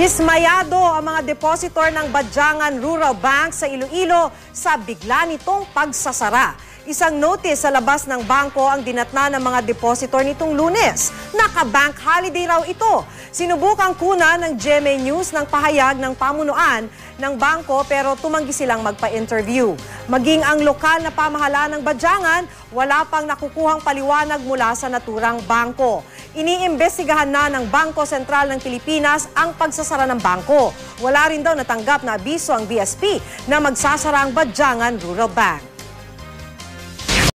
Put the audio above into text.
Dismayado ang mga depositor ng Badyangan Rural Bank sa Iloilo sa bigla nitong pagsasara. Isang notice sa labas ng bangko ang dinatna ng mga depositor nitong lunes. Naka-bank holiday raw ito. Sinubukang kuna ng GMA News ng pahayag ng pamunuan ng bangko pero tumanggi silang magpa-interview. Maging ang lokal na pamahalaan ng Badyangan, wala pang nakukuhang paliwanag mula sa naturang bangko. Iniimbestigahan na ng Bangko Sentral ng Pilipinas ang pagsasara ng bangko. Wala rin daw natanggap na abiso ang BSP na magsasara ang Badyangan Rural Bank.